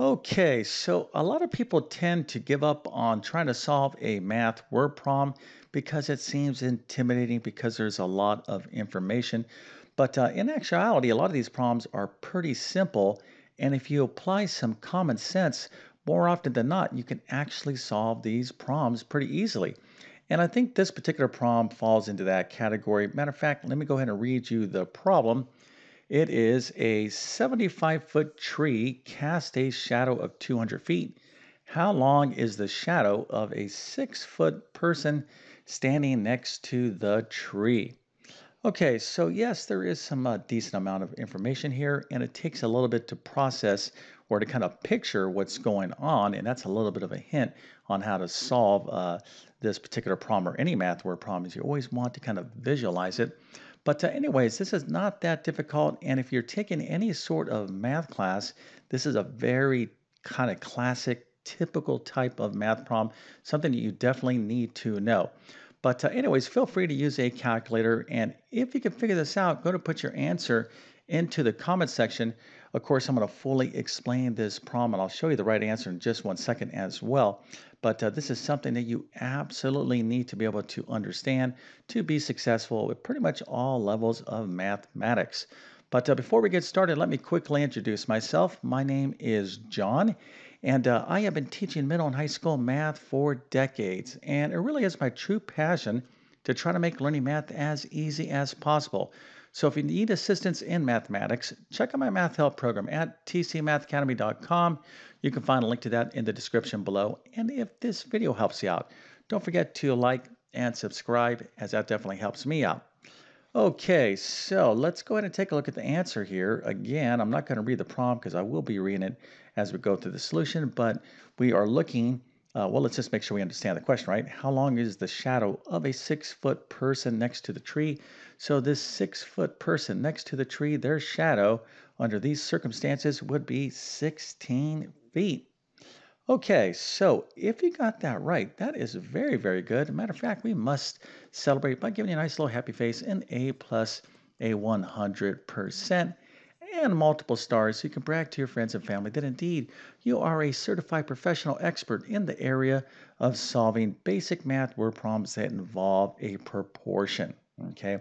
Okay, so a lot of people tend to give up on trying to solve a math word problem because it seems intimidating because there's a lot of information. But uh, in actuality, a lot of these problems are pretty simple. And if you apply some common sense, more often than not, you can actually solve these problems pretty easily. And I think this particular problem falls into that category. Matter of fact, let me go ahead and read you the problem. It is a 75 foot tree cast a shadow of 200 feet. How long is the shadow of a six foot person standing next to the tree? Okay, so yes, there is some uh, decent amount of information here, and it takes a little bit to process or to kind of picture what's going on, and that's a little bit of a hint on how to solve uh, this particular problem or any math word problems. You always want to kind of visualize it. But uh, anyways, this is not that difficult. And if you're taking any sort of math class, this is a very kind of classic, typical type of math problem, something that you definitely need to know. But uh, anyways, feel free to use a calculator. And if you can figure this out, go to put your answer into the comment section. Of course, I'm going to fully explain this problem and I'll show you the right answer in just one second as well. But uh, this is something that you absolutely need to be able to understand to be successful with pretty much all levels of mathematics. But uh, before we get started, let me quickly introduce myself. My name is John, and uh, I have been teaching middle and high school math for decades. And it really is my true passion to try to make learning math as easy as possible. So if you need assistance in mathematics, check out my math help program at tcmathacademy.com. You can find a link to that in the description below. And if this video helps you out, don't forget to like and subscribe as that definitely helps me out. Okay, so let's go ahead and take a look at the answer here. Again, I'm not going to read the prompt because I will be reading it as we go through the solution, but we are looking uh, well, let's just make sure we understand the question, right? How long is the shadow of a six foot person next to the tree? So, this six foot person next to the tree, their shadow under these circumstances would be 16 feet. Okay, so if you got that right, that is very, very good. Matter of fact, we must celebrate by giving you a nice little happy face and A plus a 100% and multiple stars so you can brag to your friends and family that indeed you are a certified professional expert in the area of solving basic math word problems that involve a proportion. Okay,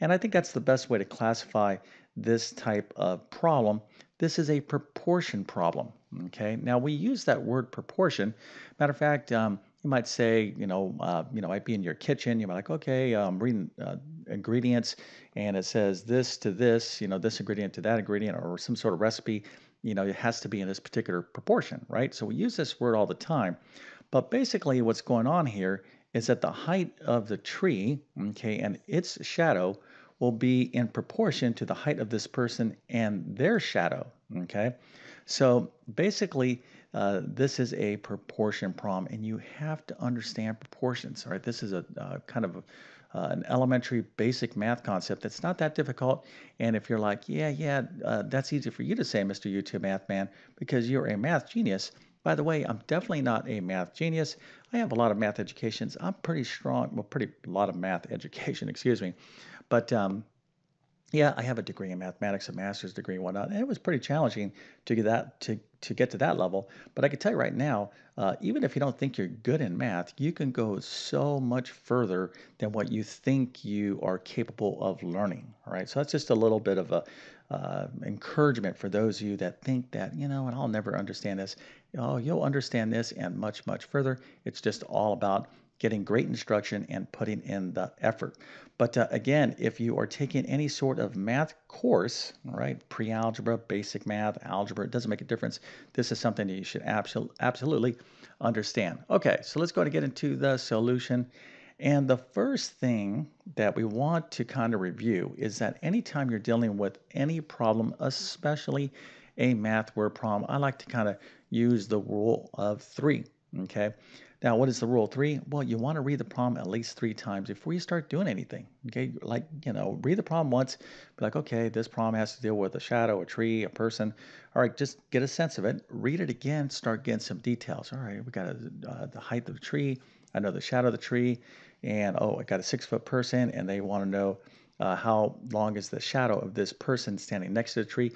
and I think that's the best way to classify this type of problem. This is a proportion problem. Okay, now we use that word proportion. Matter of fact, um, you might say, you know, uh, you know, might be in your kitchen. You might like, okay, I'm reading uh, ingredients, and it says this to this, you know, this ingredient to that ingredient, or some sort of recipe. You know, it has to be in this particular proportion, right? So we use this word all the time. But basically, what's going on here is that the height of the tree, okay, and its shadow will be in proportion to the height of this person and their shadow, okay? So basically, uh, this is a proportion problem, and you have to understand proportions. All right, this is a uh, kind of a, uh, an elementary basic math concept that's not that difficult. And if you're like, yeah, yeah, uh, that's easy for you to say, Mr. YouTube Math Man, because you're a math genius. By the way, I'm definitely not a math genius. I have a lot of math educations. I'm pretty strong, well, pretty a lot of math education, excuse me. But um, yeah, I have a degree in mathematics, a master's degree and whatnot. And it was pretty challenging to get that to, to get to that level. But I can tell you right now, uh, even if you don't think you're good in math, you can go so much further than what you think you are capable of learning. All right. So that's just a little bit of a uh, encouragement for those of you that think that you know, and I'll never understand this. Oh, you'll understand this and much much further. It's just all about getting great instruction and putting in the effort. But uh, again, if you are taking any sort of math course, right, pre-algebra, basic math, algebra, it doesn't make a difference. This is something that you should absol- absolutely understand. Okay, so let's go and get into the solution. And the first thing that we want to kind of review is that anytime you're dealing with any problem, especially a math word problem, I like to kind of use the rule of three. Okay. Now, what is the rule three? Well, you want to read the problem at least three times before you start doing anything. Okay, like you know, read the problem once, be like, okay, this problem has to deal with a shadow, a tree, a person. All right, just get a sense of it. Read it again, start getting some details. All right, we got a, uh, the height of the tree. I know the shadow of the tree, and oh, I got a six foot person, and they want to know uh, how long is the shadow of this person standing next to the tree.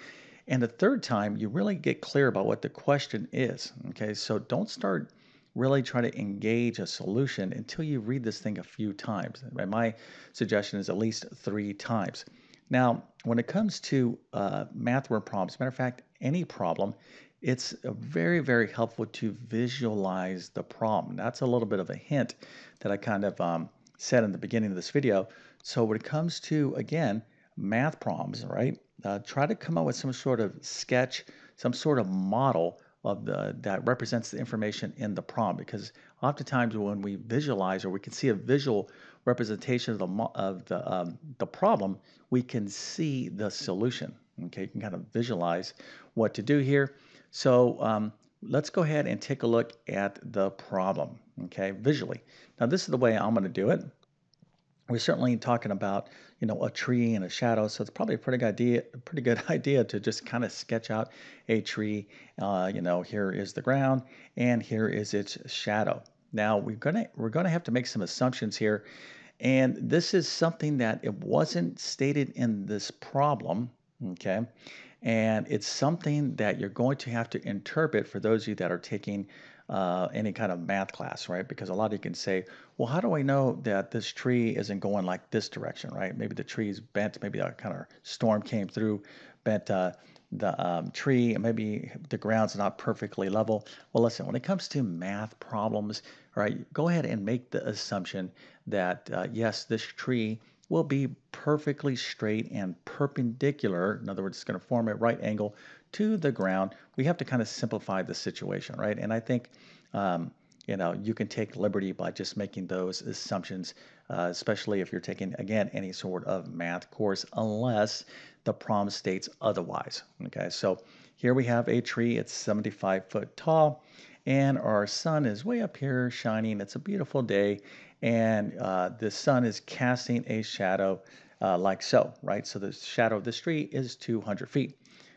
And the third time, you really get clear about what the question is. Okay, so don't start really try to engage a solution until you read this thing a few times. My suggestion is at least three times. Now, when it comes to uh, math word problems, matter of fact, any problem, it's very, very helpful to visualize the problem. That's a little bit of a hint that I kind of um, said in the beginning of this video. So when it comes to, again, math problems, right, uh, try to come up with some sort of sketch, some sort of model of the that represents the information in the problem because oftentimes when we visualize or we can see a visual representation of the of the um, the problem we can see the solution. Okay you can kind of visualize what to do here. So um, let's go ahead and take a look at the problem okay visually. Now this is the way I'm going to do it. We're certainly talking about you know a tree and a shadow so it's probably a pretty good idea a pretty good idea to just kind of sketch out a tree uh, you know here is the ground and here is its shadow. Now we're gonna we're gonna have to make some assumptions here and this is something that it wasn't stated in this problem okay? And it's something that you're going to have to interpret for those of you that are taking uh, any kind of math class, right? Because a lot of you can say, well, how do I know that this tree isn't going like this direction, right? Maybe the tree's bent, maybe a kind of storm came through, bent uh, the um, tree, and maybe the ground's not perfectly level. Well, listen, when it comes to math problems, right, go ahead and make the assumption that, uh, yes, this tree will be perfectly straight and perpendicular. In other words, it's going to form a right angle to the ground. We have to kind of simplify the situation, right? And I think, um, you know, you can take liberty by just making those assumptions, uh, especially if you're taking, again, any sort of math course, unless the problem states otherwise. Okay, so here we have a tree, it's 75 foot tall, and our sun is way up here shining. It's a beautiful day, and uh, the sun is casting a shadow uh, like so, right? So the shadow of this tree is 200 feet.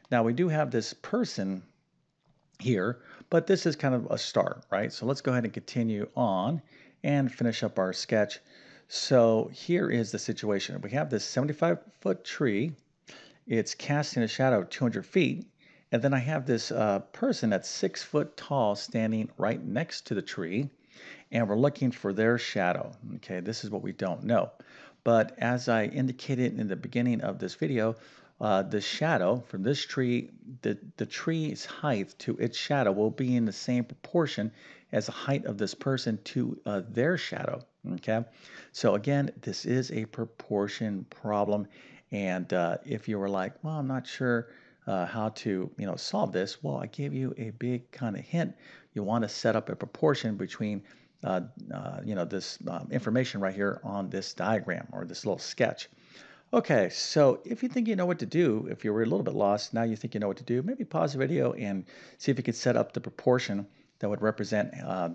Now we do have this person here, but this is kind of a start, right? So let's go ahead and continue on and finish up our sketch. So here is the situation. We have this 75 foot tree. It's casting a shadow of 200 feet. And then I have this uh, person that's six foot tall standing right next to the tree and we're looking for their shadow. Okay, this is what we don't know. But as I indicated in the beginning of this video, uh, the shadow from this tree, the, the tree's height to its shadow will be in the same proportion as the height of this person to uh, their shadow. Okay, so again, this is a proportion problem. And uh, if you were like, well, I'm not sure uh, how to you know solve this, well, I gave you a big kind of hint. You want to set up a proportion between uh, uh, you know, this um, information right here on this diagram or this little sketch. Okay, so if you think you know what to do, if you were a little bit lost, now you think you know what to do, maybe pause the video and see if you could set up the proportion that would represent uh,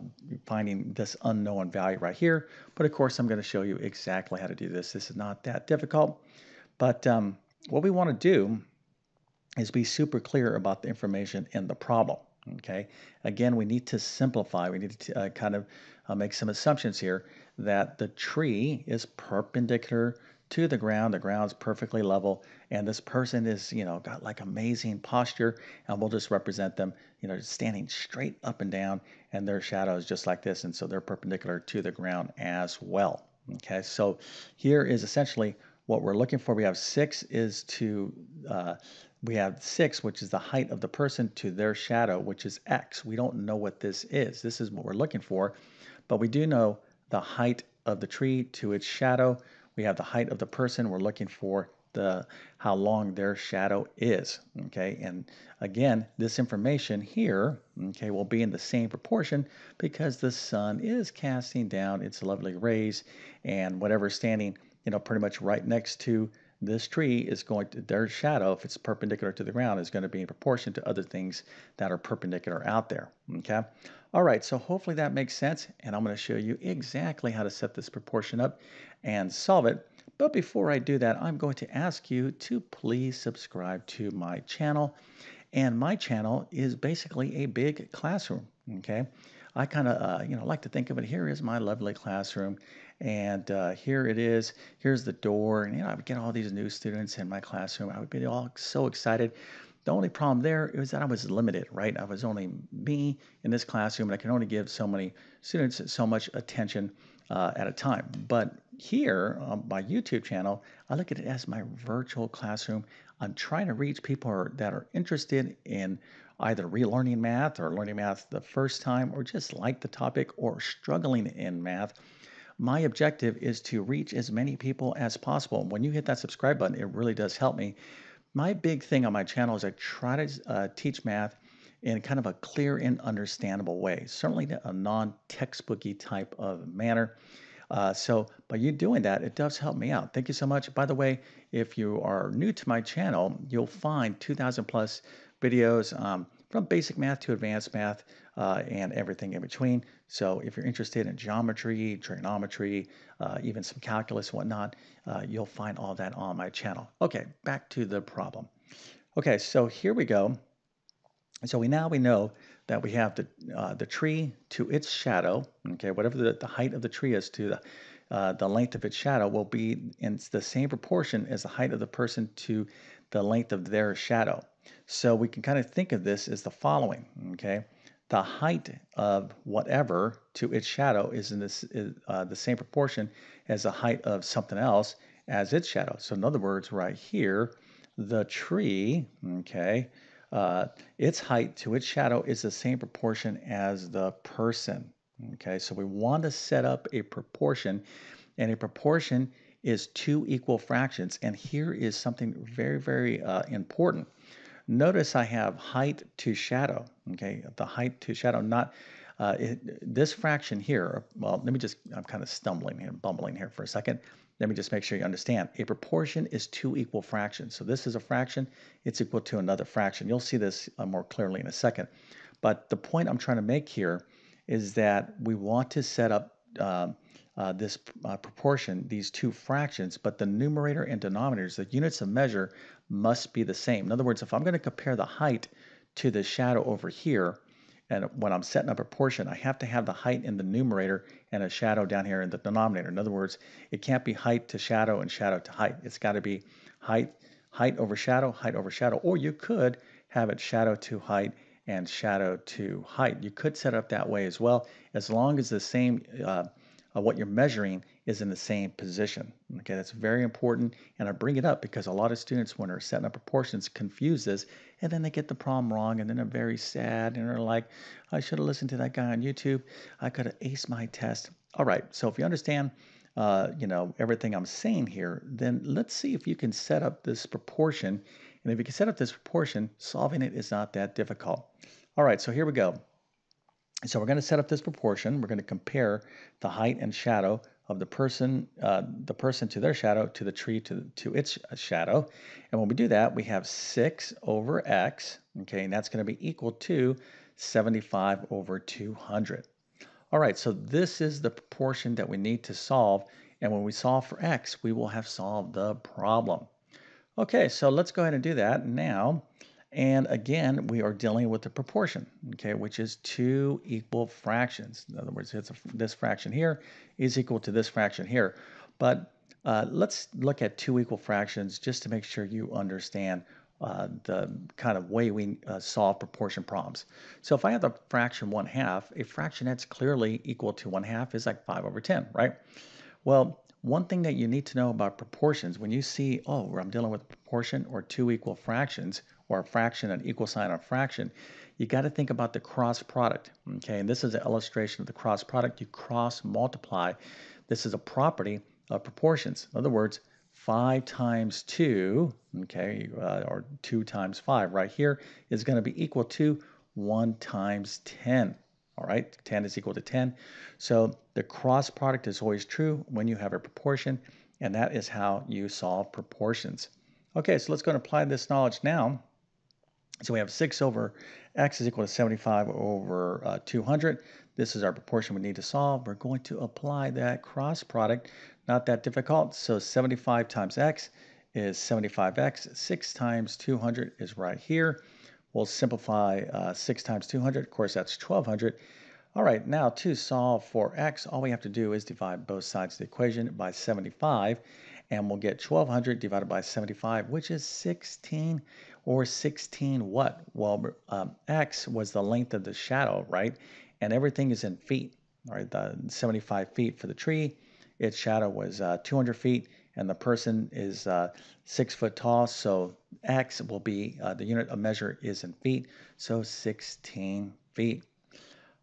finding this unknown value right here. But of course, I'm going to show you exactly how to do this. This is not that difficult. But um, what we want to do is be super clear about the information in the problem. Okay. Again, we need to simplify. We need to uh, kind of uh, make some assumptions here that the tree is perpendicular to the ground. The ground's perfectly level, and this person is, you know, got like amazing posture, and we'll just represent them, you know, standing straight up and down, and their shadow is just like this, and so they're perpendicular to the ground as well. Okay, so here is essentially what we're looking for. We have six is to uh, we have 6, which is the height of the person, to their shadow, which is x. We don't know what this is. This is what we're looking for, but we do know the height of the tree to its shadow. We have the height of the person. We're looking for the how long their shadow is. Okay, and again, this information here, okay, will be in the same proportion because the sun is casting down its lovely rays, and whatever's standing, you know, pretty much right next to this tree is going to, their shadow, if it's perpendicular to the ground, is going to be in proportion to other things that are perpendicular out there. Okay. All right. So hopefully that makes sense. And I'm going to show you exactly how to set this proportion up and solve it. But before I do that, I'm going to ask you to please subscribe to my channel. And my channel is basically a big classroom. Okay. I kind of, uh, you know, like to think of it. Here is my lovely classroom, and uh, here it is. Here's the door, and you know, I would get all these new students in my classroom. I would be all so excited. The only problem there is that I was limited, right? I was only me in this classroom, and I can only give so many students so much attention uh, at a time. But here on my YouTube channel, I look at it as my virtual classroom. I'm trying to reach people that are interested in either relearning math or learning math the first time or just like the topic or struggling in math. My objective is to reach as many people as possible. When you hit that subscribe button, it really does help me. My big thing on my channel is I try to uh, teach math in kind of a clear and understandable way, certainly a non textbooky type of manner. Uh, so by you doing that, it does help me out. Thank you so much. By the way, if you are new to my channel, you'll find 2,000 plus videos um, from basic math to advanced math uh, and everything in between. So if you're interested in geometry, trigonometry, uh, even some calculus, and whatnot, uh, you'll find all that on my channel. Okay, back to the problem. Okay, so here we go. So we now we know that we have the uh, the tree to its shadow. Okay, whatever the, the height of the tree is to the uh, the length of its shadow will be in the same proportion as the height of the person to the length of their shadow. So we can kind of think of this as the following, okay? The height of whatever to its shadow is in this is, uh, the same proportion as the height of something else as its shadow. So in other words, right here, the tree, okay, uh, its height to its shadow is the same proportion as the person. Okay, so we want to set up a proportion, and a proportion is two equal fractions. And here is something very, very uh, important. Notice I have height to shadow, okay? The height to shadow, not uh, it, this fraction here. Well, let me just, I'm kind of stumbling here, bumbling here for a second. Let me just make sure you understand. A proportion is two equal fractions. So this is a fraction, it's equal to another fraction. You'll see this uh, more clearly in a second. But the point I'm trying to make here is that we want to set up uh, uh, this uh, proportion, these two fractions, but the numerator and denominators, the units of measure, must be the same. In other words, if I'm going to compare the height to the shadow over here, and when I'm setting up a proportion, I have to have the height in the numerator and a shadow down here in the denominator. In other words, it can't be height to shadow and shadow to height. It's got to be height, height over shadow, height over shadow. Or you could have it shadow to height and shadow to height. You could set it up that way as well, as long as the same uh, uh, what you're measuring is in the same position. Okay, that's very important. And I bring it up because a lot of students, when they're setting up proportions, confuse this and then they get the problem wrong and then they're very sad and they're like, I should have listened to that guy on YouTube. I could have aced my test. All right, so if you understand, uh, you know, everything I'm saying here, then let's see if you can set up this proportion. And if you can set up this proportion, solving it is not that difficult. All right, so here we go. So we're going to set up this proportion. We're going to compare the height and shadow of the person, uh, the person to their shadow, to the tree to, to its shadow. And when we do that, we have 6 over x, okay, and that's going to be equal to 75 over 200. All right, so this is the proportion that we need to solve. And when we solve for x, we will have solved the problem. Okay, so let's go ahead and do that. Now, and again, we are dealing with the proportion, okay, which is two equal fractions. In other words, a, this fraction here is equal to this fraction here. But uh, let's look at two equal fractions just to make sure you understand uh, the kind of way we uh, solve proportion problems. So if I have the fraction 1 half, a fraction that's clearly equal to 1 half is like 5 over 10, right? Well, one thing that you need to know about proportions, when you see, oh, I'm dealing with proportion or two equal fractions, or a fraction, an equal sign, or a fraction, you got to think about the cross product. Okay, and this is an illustration of the cross product. You cross multiply. This is a property of proportions. In other words, 5 times 2, okay, uh, or 2 times 5 right here is going to be equal to 1 times 10. All right, 10 is equal to 10. So the cross product is always true when you have a proportion, and that is how you solve proportions. Okay, so let's go and apply this knowledge now so we have 6 over x is equal to 75 over uh, 200. This is our proportion we need to solve. We're going to apply that cross product. Not that difficult. So 75 times x is 75x. 6 times 200 is right here. We'll simplify uh, 6 times 200. Of course, that's 1200. All right, now to solve for x, all we have to do is divide both sides of the equation by 75, and we'll get 1200 divided by 75, which is 16. or 16 what? Well, um, x was the length of the shadow, right? And everything is in feet, right? The 75 feet for the tree, its shadow was uh, 200 feet, and the person is uh, six foot tall. So x will be uh, the unit of measure is in feet, so 16 feet.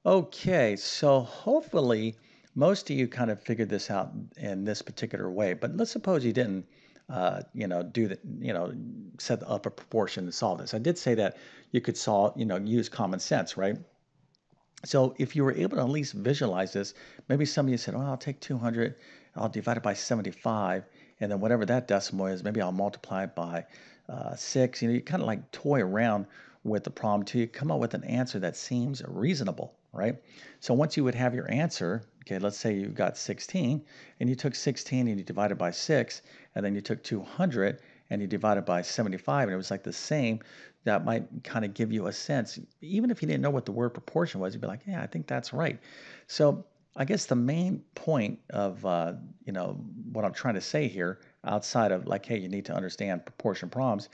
Okay, so hopefully most of you kind of figured this out in this particular way, but let's suppose you didn't. Uh, you know, do the, you know, set up a proportion to solve this. I did say that you could solve, you know, use common sense, right? So if you were able to at least visualize this, maybe some of you said, "Oh, I'll take 200, I'll divide it by 75, and then whatever that decimal is, maybe I'll multiply it by uh, six." You know, you kind of like toy around with the problem till you come up with an answer that seems reasonable, right? So once you would have your answer, okay, let's say you got 16, and you took 16 and you divided by six, and then you took 200 and you divided by 75, and it was like the same that might kind of give you a sense. Even if you didn't know what the word proportion was, you'd be like, yeah, I think that's right. So I guess the main point of uh, you know what I'm trying to say here, outside of like, hey, you need to understand proportion problems,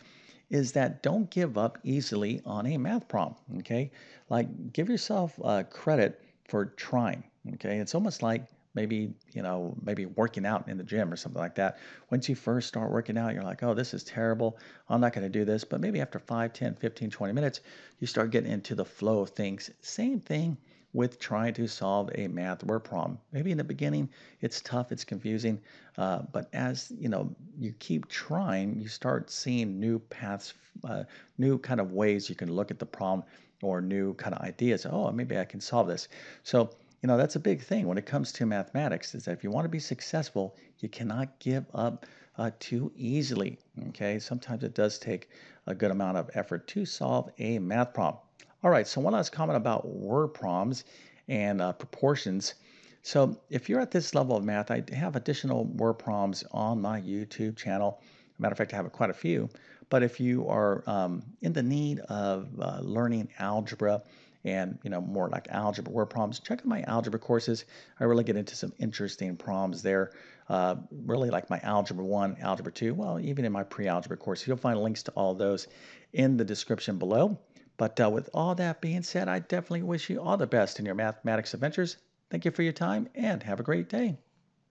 is that don't give up easily on a math problem. Okay, like give yourself uh, credit for trying. Okay, it's almost like maybe you know maybe working out in the gym or something like that. Once you first start working out you're like oh this is terrible. I'm not going to do this. But maybe after 5 10 15 20 minutes you start getting into the flow of things. Same thing with trying to solve a math word problem. Maybe in the beginning it's tough it's confusing uh, but as you know you keep trying you start seeing new paths uh, new kind of ways you can look at the problem or new kind of ideas oh maybe i can solve this so you know, that's a big thing when it comes to mathematics is that if you want to be successful, you cannot give up uh, too easily. Okay, sometimes it does take a good amount of effort to solve a math problem. All right, so one last comment about word problems and uh, proportions. So if you're at this level of math, I have additional word problems on my YouTube channel. matter of fact, I have quite a few. But if you are um, in the need of uh, learning algebra, and you know more like algebra word problems check out my algebra courses. I really get into some interesting problems there. Uh, really like my algebra 1 algebra 2 well even in my pre-algebra course. You'll find links to all those in the description below. But uh, with all that being said i definitely wish you all the best in your mathematics adventures. Thank you for your time and have a great day